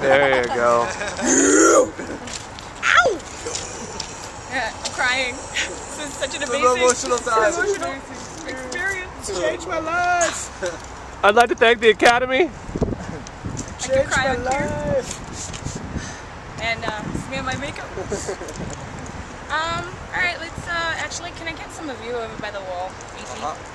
There you go. Ow! Yeah, I'm crying. this is such an amazing, emotional time. emotional experience. Changed my life. I'd like to thank the Academy. Changed cry my life. And uh, me and my makeup. um, alright, let's uh, actually, can I get some of you over by the wall? Uh-huh.